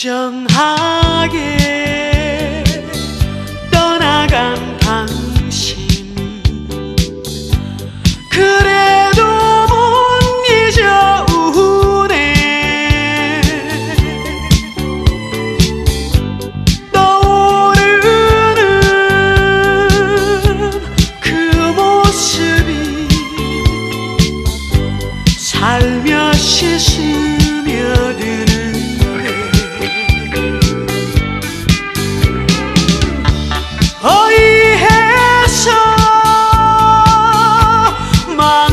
진정하게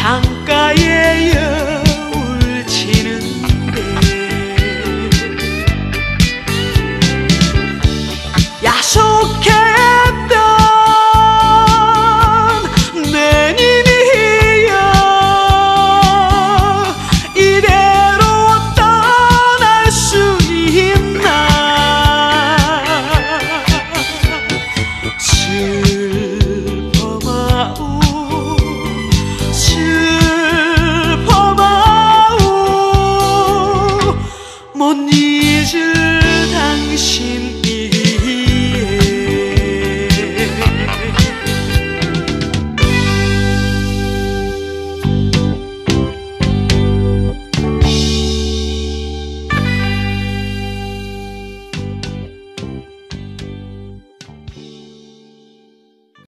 창가에 여울 치는데. 야속했던 내님이여 이대로 떠날 수 있나?